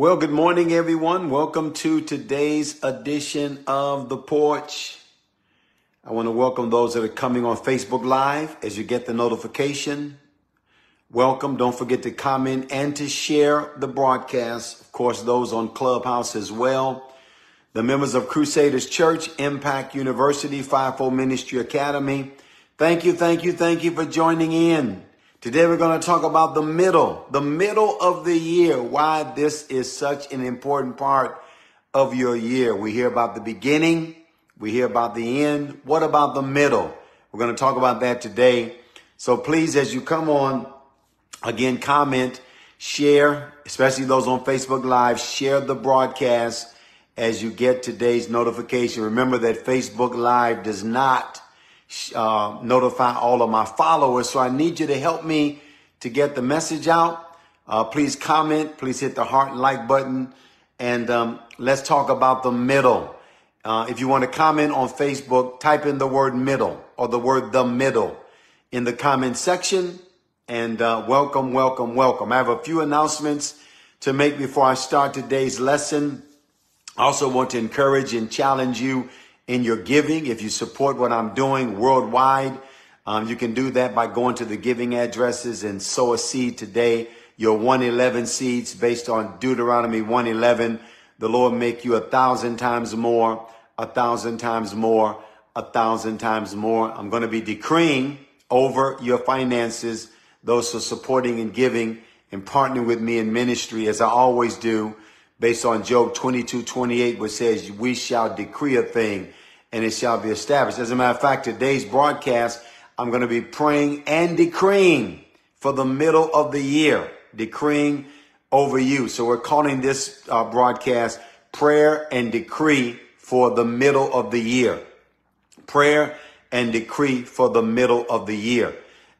Well, good morning, everyone. Welcome to today's edition of The Porch. I want to welcome those that are coming on Facebook Live as you get the notification. Welcome. Don't forget to comment and to share the broadcast. Of course, those on Clubhouse as well. The members of Crusaders Church, Impact University, Fivefold Ministry Academy. Thank you, thank you, thank you for joining in. Today we're going to talk about the middle, the middle of the year, why this is such an important part of your year. We hear about the beginning, we hear about the end. What about the middle? We're going to talk about that today. So please, as you come on, again, comment, share, especially those on Facebook Live, share the broadcast as you get today's notification. Remember that Facebook Live does not uh, notify all of my followers. So I need you to help me to get the message out. Uh, please comment. Please hit the heart and like button. And um, let's talk about the middle. Uh, if you want to comment on Facebook, type in the word middle or the word the middle in the comment section. And uh, welcome, welcome, welcome. I have a few announcements to make before I start today's lesson. I also want to encourage and challenge you in your giving. If you support what I'm doing worldwide, um, you can do that by going to the giving addresses and sow a seed today. Your 111 seeds based on Deuteronomy 111. The Lord make you a thousand times more, a thousand times more, a thousand times more. I'm going to be decreeing over your finances, those who are supporting and giving and partnering with me in ministry as I always do based on Job 22, 28, which says, we shall decree a thing and it shall be established. As a matter of fact, today's broadcast, I'm going to be praying and decreeing for the middle of the year, decreeing over you. So we're calling this uh, broadcast prayer and decree for the middle of the year. Prayer and decree for the middle of the year.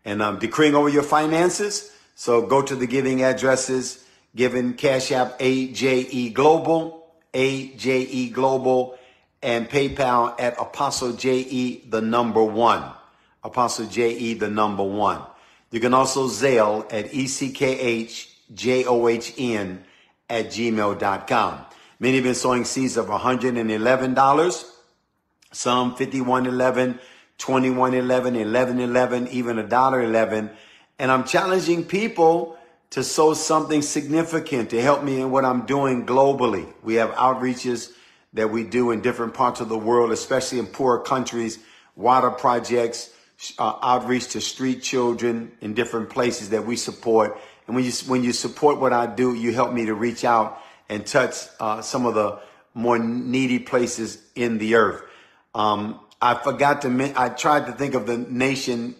And I'm decreeing over your finances. So go to the giving addresses, given Cash App AJE Global, AJE Global, and PayPal at Apostle JE, the number one. Apostle JE, the number one. You can also Zelle at ECKHJOHN at gmail.com. Many have been sowing seeds of $111, some 5111, 2111, 1111, even $1.11. And I'm challenging people to sow something significant to help me in what I'm doing globally. We have outreaches that we do in different parts of the world, especially in poor countries, water projects, uh, outreach to street children in different places that we support. And when you when you support what I do, you help me to reach out and touch uh, some of the more needy places in the earth. Um, I forgot to. I tried to think of the nation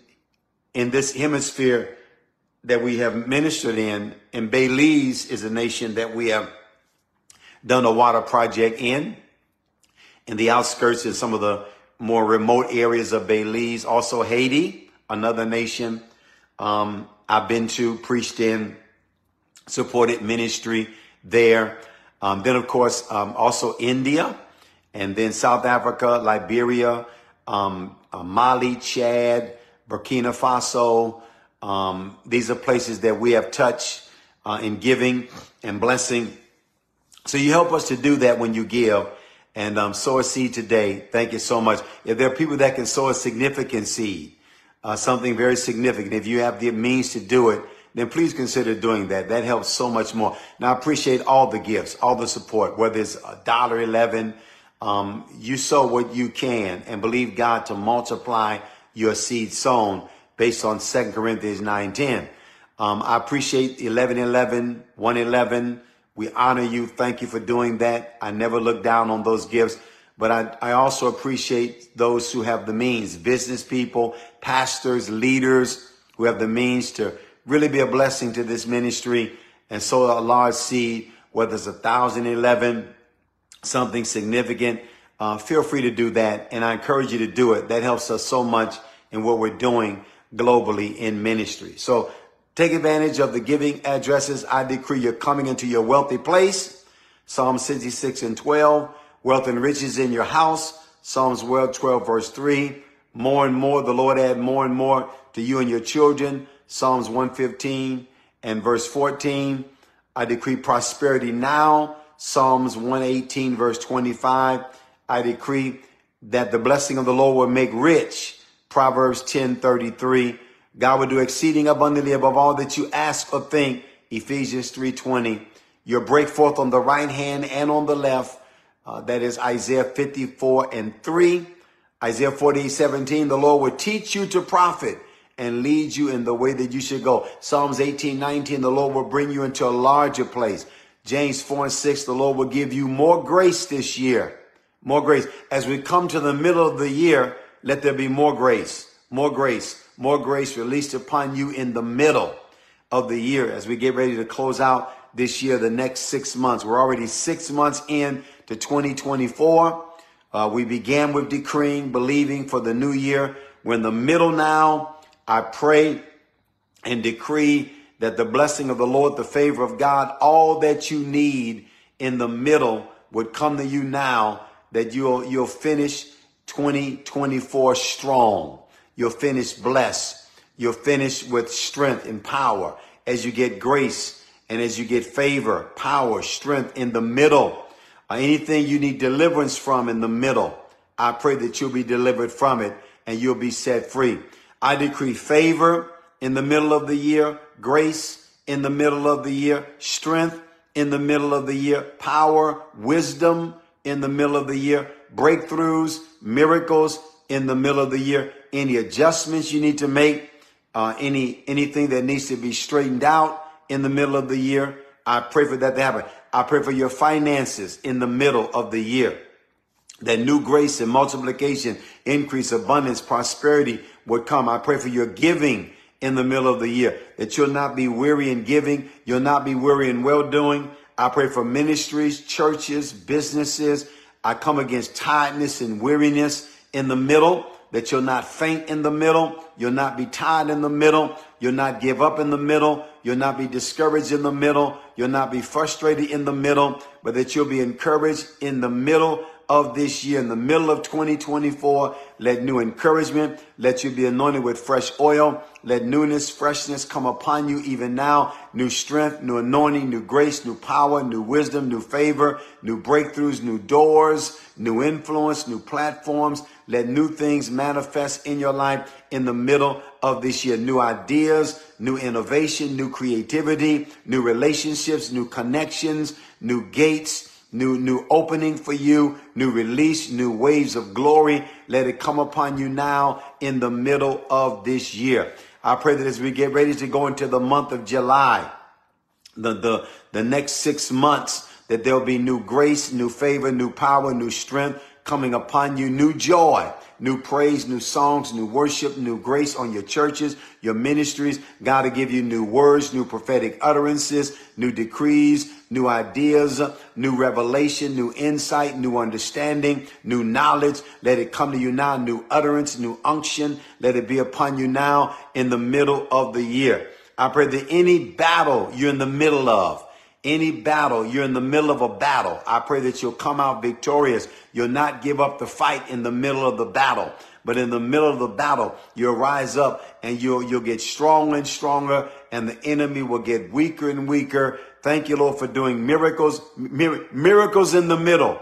in this hemisphere that we have ministered in, and Belize is a nation that we have done a water project in, in the outskirts in some of the more remote areas of Belize. Also Haiti, another nation um, I've been to, preached in, supported ministry there. Um, then, of course, um, also India, and then South Africa, Liberia, um, uh, Mali, Chad, Burkina Faso. Um, these are places that we have touched uh, in giving and blessing so you help us to do that when you give and um, sow a seed today. Thank you so much. If there are people that can sow a significant seed, uh, something very significant, if you have the means to do it, then please consider doing that. That helps so much more. Now, I appreciate all the gifts, all the support, whether it's a dollar eleven. Um, you sow what you can and believe God to multiply your seed sown based on 2 Corinthians 9 10. Um, I appreciate 11 11, 111. We honor you. Thank you for doing that. I never look down on those gifts, but I, I also appreciate those who have the means, business people, pastors, leaders who have the means to really be a blessing to this ministry and sow a large seed, whether it's a thousand eleven, something significant. Uh, feel free to do that. And I encourage you to do it. That helps us so much in what we're doing globally in ministry. So Take advantage of the giving addresses. I decree you're coming into your wealthy place. Psalm 66 and 12. Wealth and riches in your house. Psalms 12 verse 3. More and more, the Lord add more and more to you and your children. Psalms 115 and verse 14. I decree prosperity now. Psalms 118, verse 25. I decree that the blessing of the Lord will make rich. Proverbs 10, 33. God will do exceeding abundantly above all that you ask or think. Ephesians 3, 20. You'll break forth on the right hand and on the left. Uh, that is Isaiah 54 and 3. Isaiah 48, 17. The Lord will teach you to profit and lead you in the way that you should go. Psalms 18, 19, the Lord will bring you into a larger place. James 4 and 6, the Lord will give you more grace this year. More grace. As we come to the middle of the year, let there be more grace, more grace, more grace released upon you in the middle of the year as we get ready to close out this year, the next six months. We're already six months in to 2024. Uh, we began with decreeing, believing for the new year. We're in the middle now. I pray and decree that the blessing of the Lord, the favor of God, all that you need in the middle would come to you now, that you'll, you'll finish 2024 strong. You'll finish blessed. You'll finish with strength and power as you get grace and as you get favor, power, strength in the middle. Uh, anything you need deliverance from in the middle, I pray that you'll be delivered from it and you'll be set free. I decree favor in the middle of the year, grace in the middle of the year, strength in the middle of the year, power, wisdom in the middle of the year, breakthroughs, miracles in the middle of the year, any adjustments you need to make, uh, any anything that needs to be straightened out in the middle of the year. I pray for that to happen. I pray for your finances in the middle of the year. That new grace and multiplication, increase, abundance, prosperity would come. I pray for your giving in the middle of the year, that you'll not be weary in giving, you'll not be weary in well doing. I pray for ministries, churches, businesses. I come against tiredness and weariness in the middle, that you'll not faint in the middle, you'll not be tired in the middle, you'll not give up in the middle, you'll not be discouraged in the middle, you'll not be frustrated in the middle, but that you'll be encouraged in the middle of this year, in the middle of 2024. Let new encouragement, let you be anointed with fresh oil. Let newness, freshness come upon you even now. New strength, new anointing, new grace, new power, new wisdom, new favor, new breakthroughs, new doors, new influence, new platforms. Let new things manifest in your life in the middle of this year. New ideas, new innovation, new creativity, new relationships, new connections, new gates, new new opening for you, new release, new waves of glory. Let it come upon you now in the middle of this year. I pray that as we get ready to go into the month of July, the the the next 6 months that there'll be new grace, new favor, new power, new strength coming upon you, new joy new praise, new songs, new worship, new grace on your churches, your ministries. God to give you new words, new prophetic utterances, new decrees, new ideas, new revelation, new insight, new understanding, new knowledge. Let it come to you now, new utterance, new unction. Let it be upon you now in the middle of the year. I pray that any battle you're in the middle of, any battle, you're in the middle of a battle. I pray that you'll come out victorious. You'll not give up the fight in the middle of the battle. But in the middle of the battle, you'll rise up and you'll, you'll get stronger and stronger and the enemy will get weaker and weaker. Thank you, Lord, for doing miracles, mir- miracles in the middle.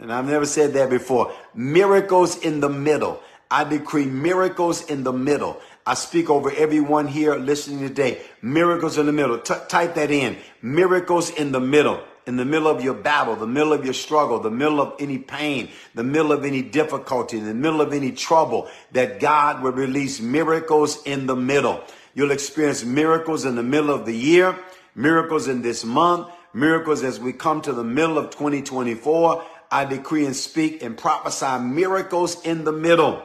And I've never said that before. Miracles in the middle. I decree miracles in the middle. I speak over everyone here listening today. Miracles in the middle. T- type that in. Miracles in the middle. In the middle of your battle, the middle of your struggle, the middle of any pain, the middle of any difficulty, the middle of any trouble, that God will release miracles in the middle. You'll experience miracles in the middle of the year, miracles in this month, miracles as we come to the middle of 2024. I decree and speak and prophesy miracles in the middle.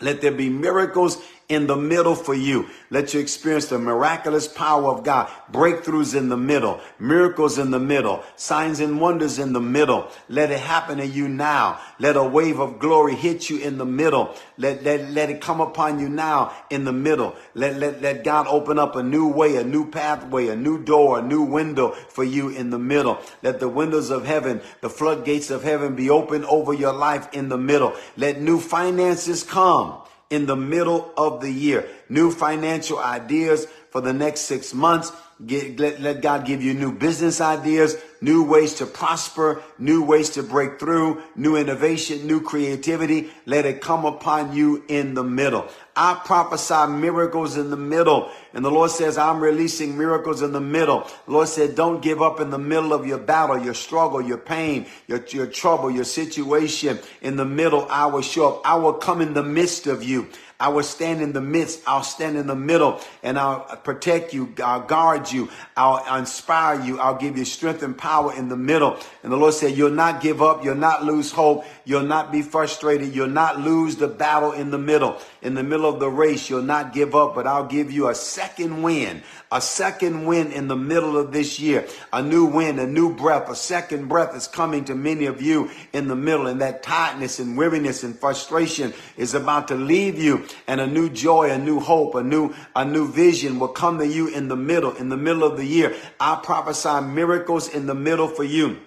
Let there be miracles in the middle for you. Let you experience the miraculous power of God. Breakthroughs in the middle, miracles in the middle, signs and wonders in the middle. Let it happen to you now. Let a wave of glory hit you in the middle. Let, let, let it come upon you now in the middle. Let, let, let God open up a new way, a new pathway, a new door, a new window for you in the middle. Let the windows of heaven, the floodgates of heaven be open over your life in the middle. Let new finances come in the middle of the year. New financial ideas for the next six months. Get, let, let God give you new business ideas, new ways to prosper, new ways to break through, new innovation, new creativity. Let it come upon you in the middle. I prophesy miracles in the middle. And the Lord says, I'm releasing miracles in the middle. The Lord said, don't give up in the middle of your battle, your struggle, your pain, your, your trouble, your situation. In the middle, I will show up. I will come in the midst of you. I will stand in the midst. I'll stand in the middle and I'll protect you. I'll guard you. I'll inspire you. I'll give you strength and power in the middle. And the Lord said, you'll not give up. You'll not lose hope. You'll not be frustrated. You'll not lose the battle in the middle. In the middle of the race, you'll not give up, but I'll give you a second win, a second win in the middle of this year, a new win, a new breath, a second breath is coming to many of you in the middle. And that tiredness and weariness and frustration is about to leave you and a new joy, a new hope, a new, a new vision will come to you in the middle, in the middle of the year. I prophesy miracles in the middle for you.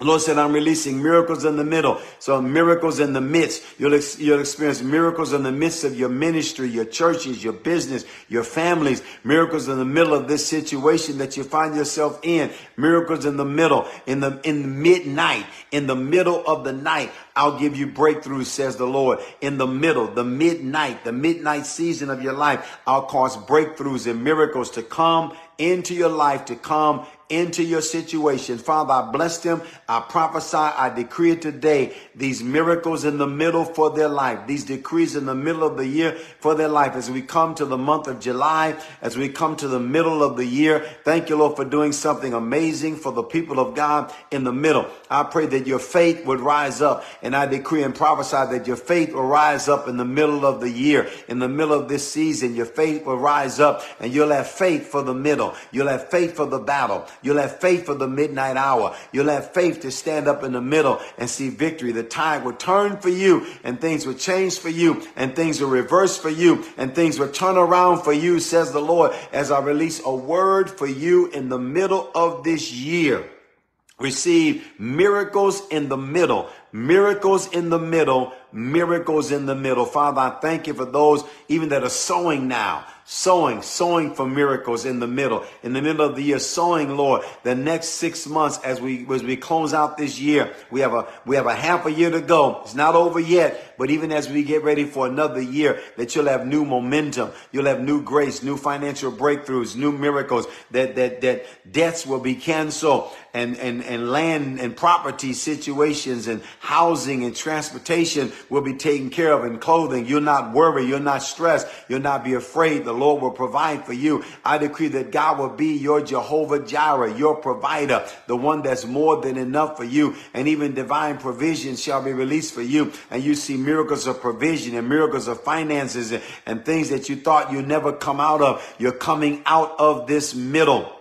The Lord said, I'm releasing miracles in the middle. So miracles in the midst. You'll, ex- you'll experience miracles in the midst of your ministry, your churches, your business, your families. Miracles in the middle of this situation that you find yourself in. Miracles in the middle, in the, in the midnight, in the middle of the night. I'll give you breakthroughs, says the Lord. In the middle, the midnight, the midnight season of your life, I'll cause breakthroughs and miracles to come into your life, to come into your situation. Father, I bless them. I prophesy, I decree today, these miracles in the middle for their life, these decrees in the middle of the year for their life. As we come to the month of July, as we come to the middle of the year, thank you, Lord, for doing something amazing for the people of God in the middle. I pray that your faith would rise up, and I decree and prophesy that your faith will rise up in the middle of the year, in the middle of this season. Your faith will rise up, and you'll have faith for the middle. You'll have faith for the battle. You'll have faith for the midnight hour. You'll have faith to stand up in the middle and see victory. The tide will turn for you and things will change for you and things will reverse for you and things will turn around for you, says the Lord, as I release a word for you in the middle of this year. Receive miracles in the middle, miracles in the middle, miracles in the middle. Father, I thank you for those even that are sowing now sowing, sowing for miracles in the middle, in the middle of the year, sowing, Lord, the next six months as we as we close out this year. We have a we have a half a year to go. It's not over yet, but even as we get ready for another year, that you'll have new momentum, you'll have new grace, new financial breakthroughs, new miracles, that that that debts will be canceled and, and, and land and property situations and housing and transportation will be taken care of in clothing. You'll not worry. You'll not stress. You'll not be afraid. The Lord will provide for you. I decree that God will be your Jehovah Jireh, your provider, the one that's more than enough for you. And even divine provision shall be released for you. And you see miracles of provision and miracles of finances and, and things that you thought you never come out of. You're coming out of this middle.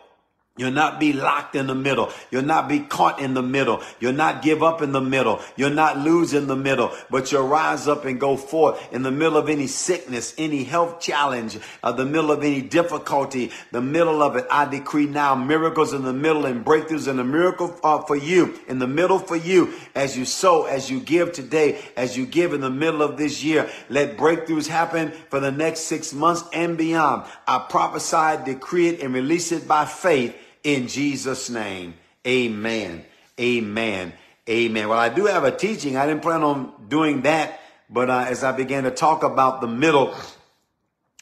You'll not be locked in the middle. You'll not be caught in the middle. You'll not give up in the middle. You'll not lose in the middle, but you'll rise up and go forth in the middle of any sickness, any health challenge, uh, the middle of any difficulty, the middle of it. I decree now miracles in the middle and breakthroughs in the miracle uh, for you, in the middle for you, as you sow, as you give today, as you give in the middle of this year. Let breakthroughs happen for the next six months and beyond. I prophesy, decree it, and release it by faith in Jesus' name. Amen. Amen. Amen. Well, I do have a teaching. I didn't plan on doing that, but uh, as I began to talk about the middle,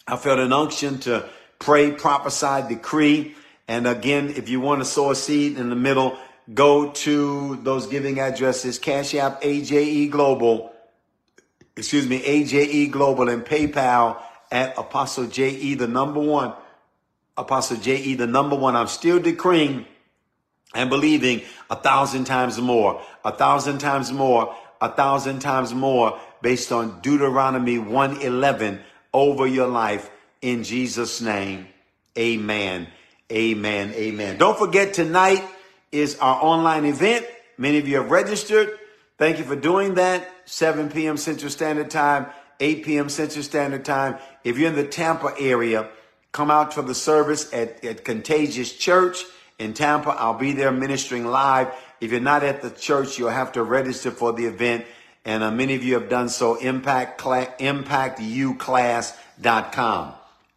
I felt an unction to pray, prophesy, decree. And again, if you want to sow a seed in the middle, go to those giving addresses, Cash App, AJE Global, excuse me, AJE Global and PayPal at Apostle JE, the number one Apostle J.E., the number one, I'm still decreeing and believing a thousand times more, a thousand times more, a thousand times more based on Deuteronomy 111 over your life in Jesus' name. Amen. Amen. Amen. Don't forget tonight is our online event. Many of you have registered. Thank you for doing that. 7 p.m. Central Standard Time, 8 p.m. Central Standard Time. If you're in the Tampa area, Come out for the service at, at Contagious Church in Tampa. I'll be there ministering live. If you're not at the church, you'll have to register for the event. And uh, many of you have done so. Impact, impactuclass.com.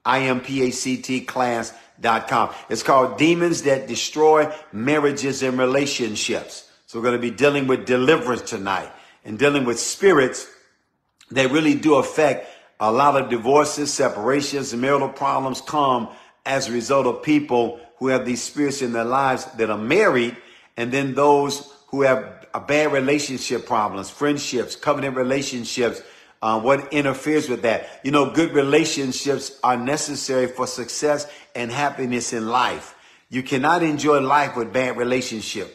I-M-P-A-C-T class.com. It's called Demons That Destroy Marriages and Relationships. So we're going to be dealing with deliverance tonight and dealing with spirits that really do affect a lot of divorces, separations, and marital problems come as a result of people who have these spirits in their lives that are married, and then those who have a bad relationship problems, friendships, covenant relationships, uh, what interferes with that. You know, good relationships are necessary for success and happiness in life. You cannot enjoy life with bad relationship,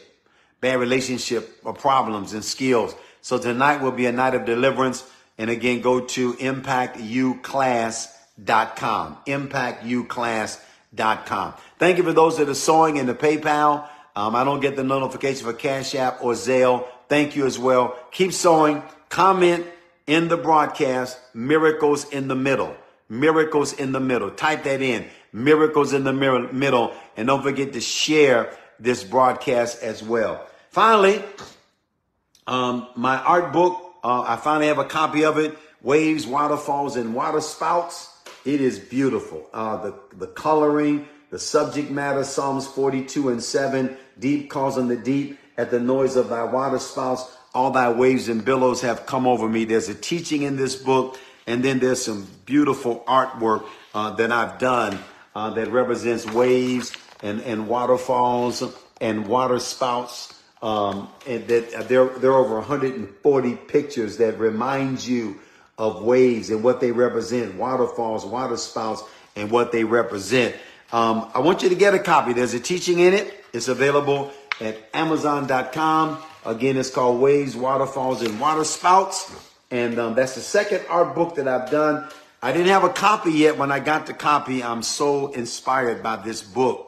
bad relationship or problems and skills. So tonight will be a night of deliverance. And again, go to impactuclass.com. Impactuclass.com. Thank you for those that are sowing in the PayPal. Um, I don't get the notification for Cash App or Zelle. Thank you as well. Keep sowing. Comment in the broadcast, miracles in the middle. Miracles in the middle. Type that in. Miracles in the middle. And don't forget to share this broadcast as well. Finally, um, my art book, uh, I finally have a copy of it. Waves, waterfalls, and water spouts. It is beautiful. Uh, the, the coloring, the subject matter, Psalms 42 and 7, deep calls on the deep at the noise of thy water spouts. All thy waves and billows have come over me. There's a teaching in this book, and then there's some beautiful artwork uh, that I've done uh, that represents waves and, and waterfalls and water spouts. Um, and that uh, there, there are over 140 pictures that remind you of waves and what they represent, waterfalls, water spouts, and what they represent. Um, I want you to get a copy. There's a teaching in it. It's available at Amazon.com. Again, it's called Waves, Waterfalls, and Water Spouts. And um, that's the second art book that I've done. I didn't have a copy yet. When I got the copy, I'm so inspired by this book.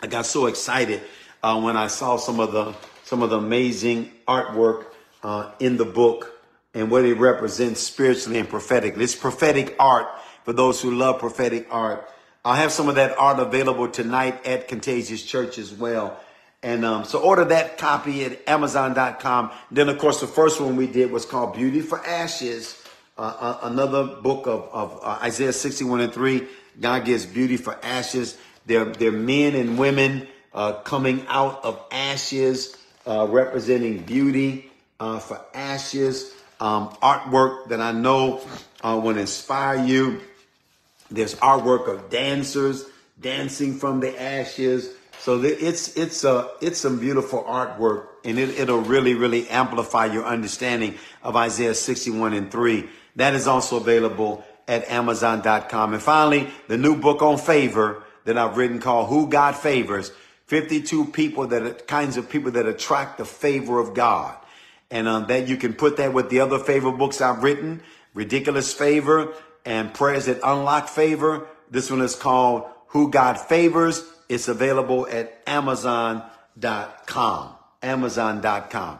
I got so excited uh, when I saw some of the some of the amazing artwork uh, in the book and what it represents spiritually and prophetically. It's prophetic art for those who love prophetic art. I'll have some of that art available tonight at Contagious Church as well. And um, so order that copy at Amazon.com. Then, of course, the first one we did was called Beauty for Ashes, uh, uh, another book of, of uh, Isaiah 61 and 3. God gives beauty for ashes. They're, they're men and women uh, coming out of ashes, uh, representing beauty uh, for ashes. Um, artwork that I know will inspire you. There's artwork of dancers dancing from the ashes. So it's it's a it's some beautiful artwork, and it, it'll really really amplify your understanding of Isaiah 61 and 3. That is also available at Amazon.com. And finally, the new book on favor that I've written called Who God Favors. 52 people that are kinds of people that attract the favor of God. And um, that you can put that with the other favor books I've written, Ridiculous Favor, and prayers that unlock favor. This one is called Who God Favors. It's available at Amazon.com. Amazon.com.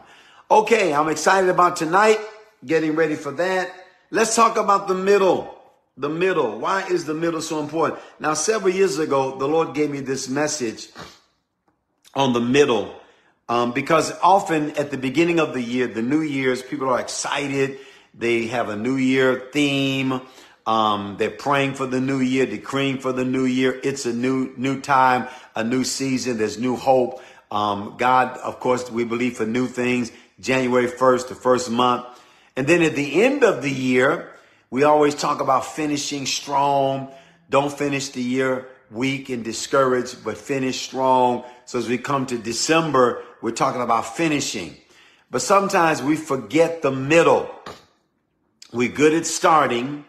Okay, I'm excited about tonight, getting ready for that. Let's talk about the middle. The middle. Why is the middle so important? Now, several years ago, the Lord gave me this message on the middle um, because often at the beginning of the year, the New Year's, people are excited. They have a New Year theme. Um, they're praying for the new year, decreeing for the new year. It's a new new time, a new season. There's new hope. Um, God, of course, we believe for new things. January 1st, the first month. And then at the end of the year, we always talk about finishing strong. Don't finish the year weak and discouraged, but finish strong. So as we come to December, we're talking about finishing. But sometimes we forget the middle. We're good at starting,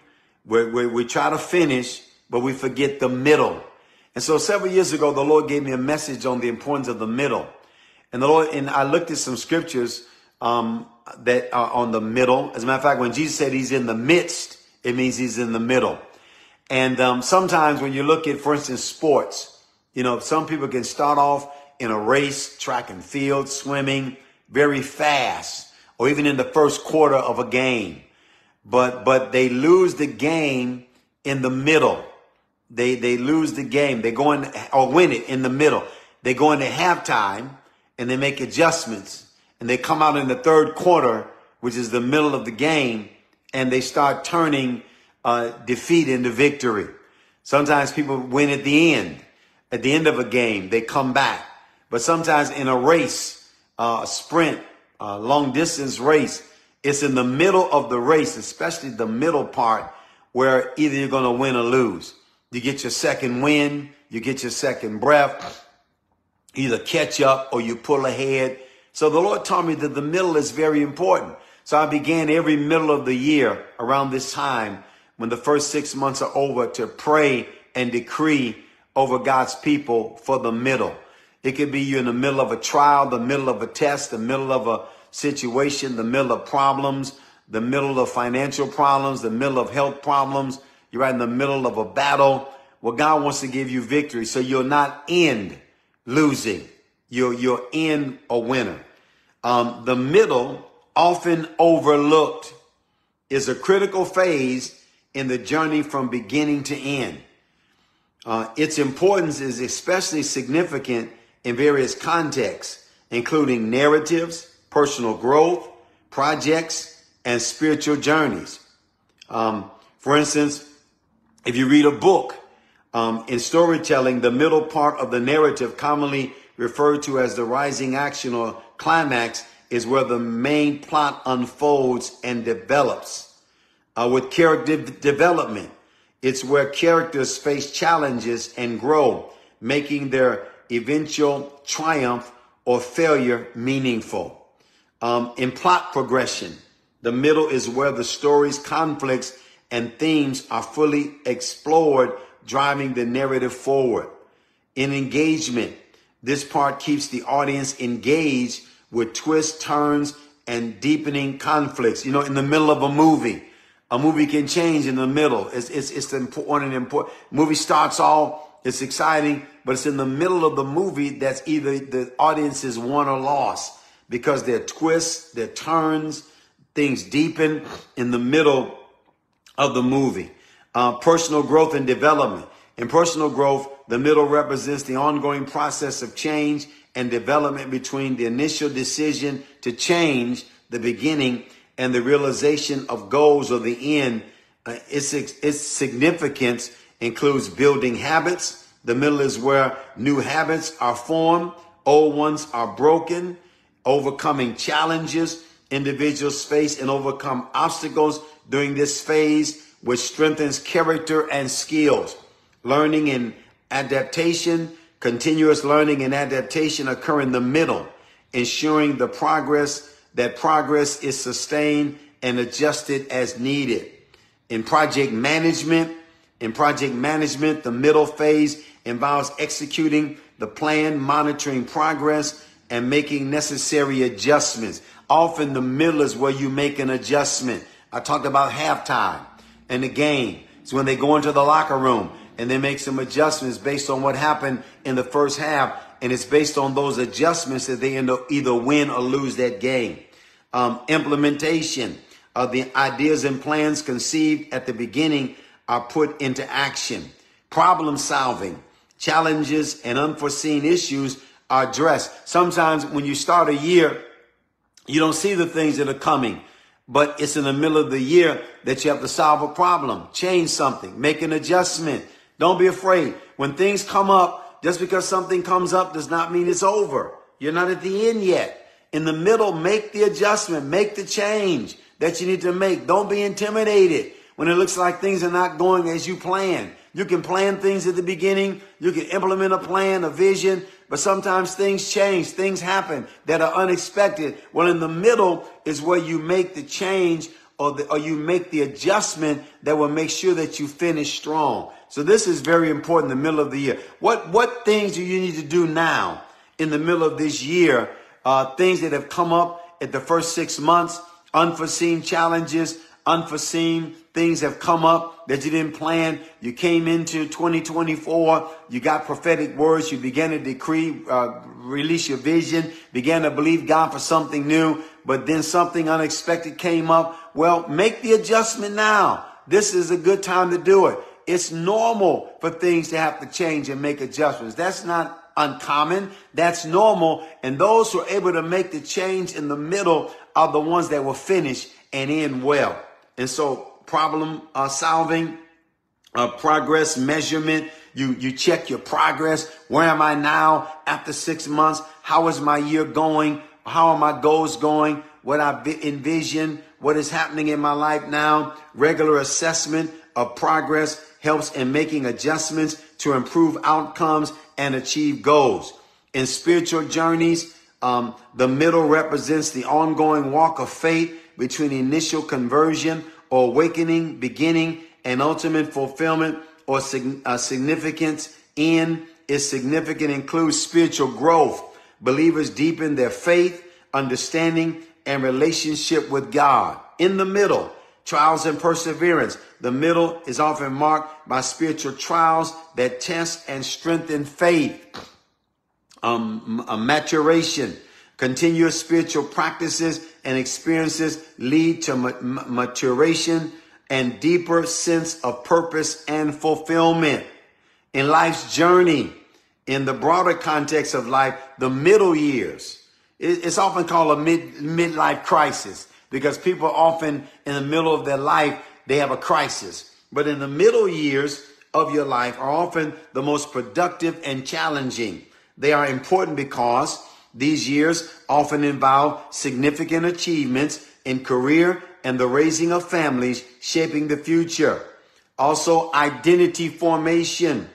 we we we try to finish, but we forget the middle. And so several years ago, the Lord gave me a message on the importance of the middle. And the Lord, and I looked at some scriptures um, that are on the middle. As a matter of fact, when Jesus said he's in the midst, it means he's in the middle. And um, sometimes when you look at, for instance, sports, you know, some people can start off in a race, track and field, swimming very fast, or even in the first quarter of a game but but they lose the game in the middle. They they lose the game. They go in or win it in the middle. They go into halftime and they make adjustments and they come out in the third quarter, which is the middle of the game, and they start turning uh, defeat into victory. Sometimes people win at the end. At the end of a game, they come back. But sometimes in a race, uh, a sprint, a long distance race, it's in the middle of the race, especially the middle part, where either you're going to win or lose. You get your second win, you get your second breath, either catch up or you pull ahead. So the Lord taught me that the middle is very important. So I began every middle of the year around this time when the first six months are over to pray and decree over God's people for the middle. It could be you in the middle of a trial, the middle of a test, the middle of a situation, the middle of problems, the middle of financial problems, the middle of health problems. You're right in the middle of a battle. Well, God wants to give you victory. So you'll not end losing. You'll, you'll end a winner. Um, the middle, often overlooked, is a critical phase in the journey from beginning to end. Uh, its importance is especially significant in various contexts, including narratives, personal growth, projects, and spiritual journeys. Um, for instance, if you read a book um, in storytelling, the middle part of the narrative, commonly referred to as the rising action or climax, is where the main plot unfolds and develops. Uh, with character development, it's where characters face challenges and grow, making their eventual triumph or failure meaningful. Um, in plot progression, the middle is where the story's conflicts and themes are fully explored, driving the narrative forward. In engagement, this part keeps the audience engaged with twists, turns, and deepening conflicts. You know, in the middle of a movie, a movie can change in the middle. It's, it's, it's important and important. Movie starts all it's exciting, but it's in the middle of the movie that's either the audience is won or lost because there are twists, there are turns, things deepen in the middle of the movie. Uh, personal growth and development. In personal growth, the middle represents the ongoing process of change and development between the initial decision to change, the beginning, and the realization of goals or the end. Uh, its, its significance includes building habits. The middle is where new habits are formed, old ones are broken, overcoming challenges individuals face and overcome obstacles during this phase, which strengthens character and skills. Learning and adaptation, continuous learning and adaptation occur in the middle, ensuring the progress that progress is sustained and adjusted as needed. In project management, in project management, the middle phase involves executing the plan, monitoring progress, and making necessary adjustments. Often the middle is where you make an adjustment. I talked about halftime and the game. It's when they go into the locker room and they make some adjustments based on what happened in the first half. And it's based on those adjustments that they end up either win or lose that game. Um, implementation of the ideas and plans conceived at the beginning are put into action. Problem solving, challenges, and unforeseen issues are addressed. Sometimes when you start a year, you don't see the things that are coming, but it's in the middle of the year that you have to solve a problem, change something, make an adjustment. Don't be afraid. When things come up, just because something comes up does not mean it's over. You're not at the end yet. In the middle, make the adjustment, make the change that you need to make. Don't be intimidated when it looks like things are not going as you plan. You can plan things at the beginning. You can implement a plan, a vision, but sometimes things change. Things happen that are unexpected. Well, in the middle is where you make the change or, the, or you make the adjustment that will make sure that you finish strong. So this is very important in the middle of the year. What, what things do you need to do now in the middle of this year? Uh, things that have come up at the first six months, unforeseen challenges, unforeseen things have come up that you didn't plan. You came into 2024, you got prophetic words, you began to decree, uh, release your vision, began to believe God for something new, but then something unexpected came up. Well, make the adjustment now. This is a good time to do it. It's normal for things to have to change and make adjustments. That's not uncommon. That's normal. And those who are able to make the change in the middle are the ones that will finish and end well. And so problem uh, solving, uh, progress measurement. You, you check your progress. Where am I now after six months? How is my year going? How are my goals going? What I envision? What is happening in my life now? Regular assessment of progress helps in making adjustments to improve outcomes and achieve goals. In spiritual journeys, um, the middle represents the ongoing walk of faith between initial conversion or awakening, beginning, and ultimate fulfillment or sig- uh, significance in is significant includes spiritual growth. Believers deepen their faith, understanding, and relationship with God. In the middle, trials and perseverance. The middle is often marked by spiritual trials that test and strengthen faith. Um, maturation, continuous spiritual practices and experiences lead to ma- maturation and deeper sense of purpose and fulfillment. In life's journey, in the broader context of life, the middle years, it's often called a mid midlife crisis because people often in the middle of their life they have a crisis. But in the middle years of your life are often the most productive and challenging. They are important because these years often involve significant achievements in career and the raising of families, shaping the future. Also, identity formation.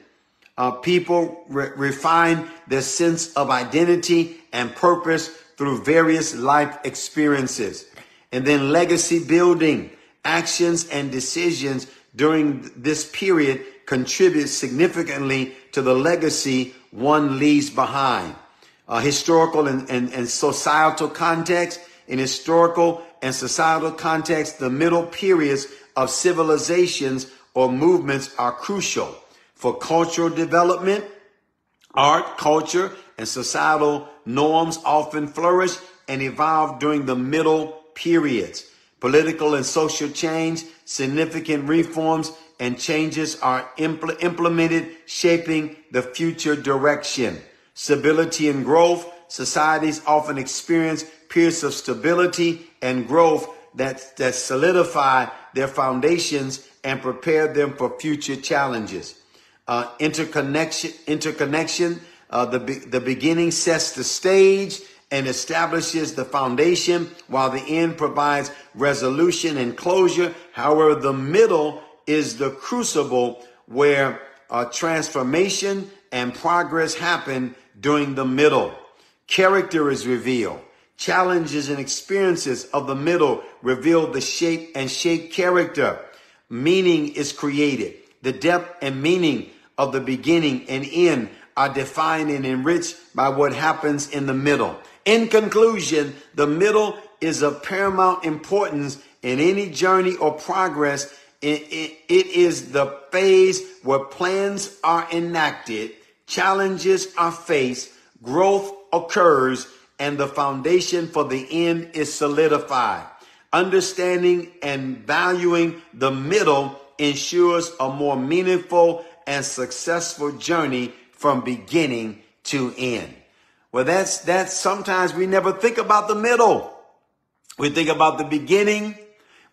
Uh, people re- refine their sense of identity and purpose through various life experiences. And then legacy building, actions and decisions during this period contribute significantly to the legacy one leaves behind. Uh, historical and, and, and societal context, in historical and societal context, the middle periods of civilizations or movements are crucial for cultural development. Art, culture, and societal norms often flourish and evolve during the middle periods. Political and social change, significant reforms and changes are impl- implemented, shaping the future direction. Stability and growth, societies often experience periods of stability and growth that, that solidify their foundations and prepare them for future challenges. Uh, interconnection, interconnection, uh, the, the beginning sets the stage and establishes the foundation while the end provides resolution and closure. However, the middle is the crucible where uh, transformation and progress happen during the middle. Character is revealed. Challenges and experiences of the middle reveal the shape and shape character. Meaning is created. The depth and meaning of the beginning and end are defined and enriched by what happens in the middle. In conclusion, the middle is of paramount importance in any journey or progress. it is the phase where plans are enacted, challenges are faced, growth occurs, and the foundation for the end is solidified. Understanding and valuing the middle ensures a more meaningful and successful journey from beginning to end. Well, that's, that's sometimes we never think about the middle. We think about the beginning.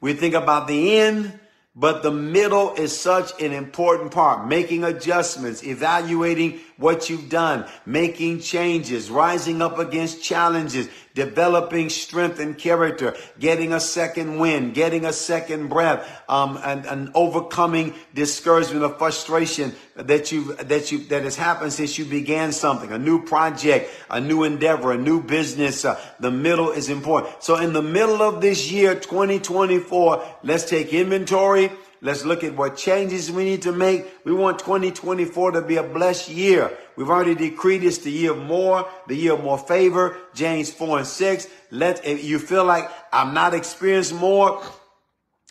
We think about the end. But the middle is such an important part. Making adjustments, evaluating what you've done, making changes, rising up against challenges, developing strength and character, getting a second wind, getting a second breath, um, and, and overcoming discouragement or frustration that you that you that has happened since you began something, a new project, a new endeavor, a new business. Uh, the middle is important. So in the middle of this year, 2024, let's take inventory Let's look at what changes we need to make. We want 2024 to be a blessed year. We've already decreed it's the year of more, the year of more favor. James 4 and 6. Let, if you feel like I'm not experienced more,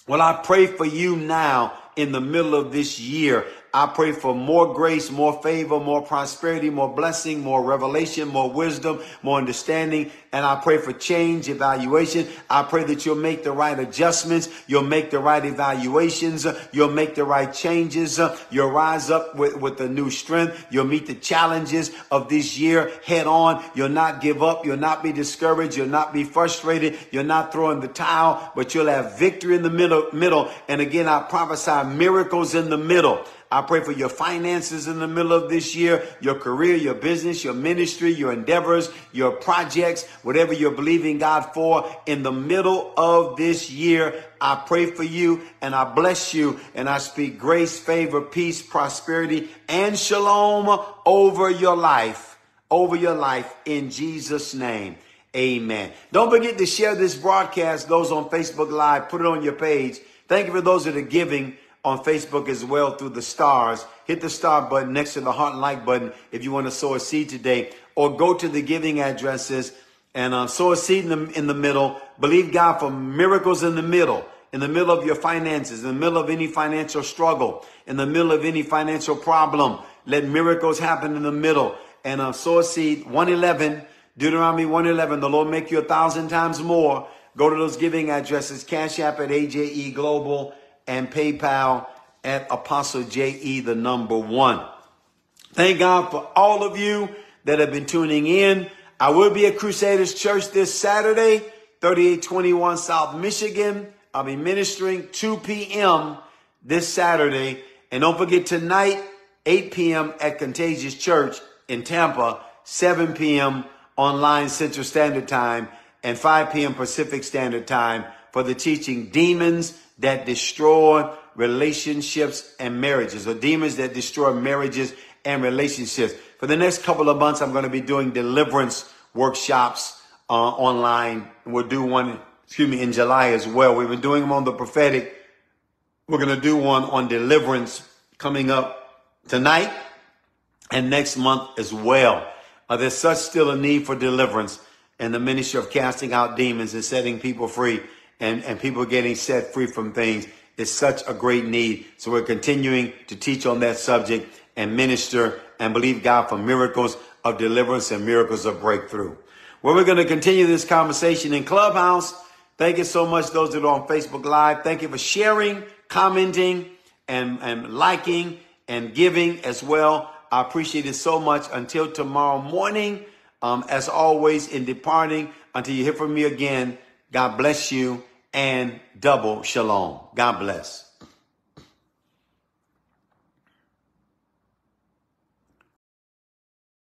well, I pray for you now in the middle of this year I pray for more grace, more favor, more prosperity, more blessing, more revelation, more wisdom, more understanding. And I pray for change, evaluation. I pray that you'll make the right adjustments. You'll make the right evaluations. You'll make the right changes. You'll rise up with, with a new strength. You'll meet the challenges of this year head on. You'll not give up. You'll not be discouraged. You'll not be frustrated. You're not throwing the towel, but you'll have victory in the middle, middle. And again, I prophesy miracles in the middle. I pray for your finances in the middle of this year, your career, your business, your ministry, your endeavors, your projects, whatever you're believing God for in the middle of this year. I pray for you and I bless you and I speak grace, favor, peace, prosperity, and shalom over your life, over your life in Jesus' name. Amen. Don't forget to share this broadcast. Those on Facebook Live, put it on your page. Thank you for those that are giving on Facebook as well through the stars. Hit the star button next to the heart and like button if you want to sow a seed today, or go to the giving addresses and uh, sow a seed in the, in the middle. Believe God for miracles in the middle, in the middle of your finances, in the middle of any financial struggle, in the middle of any financial problem. Let miracles happen in the middle. And uh, sow a seed 111, Deuteronomy 111. The Lord make you a thousand times more. Go to those giving addresses, Cash App at AJE Global and PayPal at Apostle JE, the number one. Thank God for all of you that have been tuning in. I will be at Crusaders Church this Saturday, 3821 South Michigan. I'll be ministering 2 p.m. this Saturday. And don't forget tonight, 8 p.m. at Contagious Church in Tampa, 7 p.m. online Central Standard Time, and 5 p.m. Pacific Standard Time for the teaching Demons that destroy relationships and marriages, or demons that destroy marriages and relationships. For the next couple of months, I'm going to be doing deliverance workshops uh, online. We'll do one, excuse me, in July as well. We've been doing them on the prophetic. We're going to do one on deliverance coming up tonight and next month as well. Uh, there's such still a need for deliverance in the ministry of casting out demons and setting people free and, and people getting set free from things is such a great need. So we're continuing to teach on that subject and minister and believe God for miracles of deliverance and miracles of breakthrough. Well, we're going to continue this conversation in Clubhouse. Thank you so much, those that are on Facebook Live. Thank you for sharing, commenting, and, and liking and giving as well. I appreciate it so much. Until tomorrow morning, um, as always, in departing, until you hear from me again, God bless you and double shalom. God bless.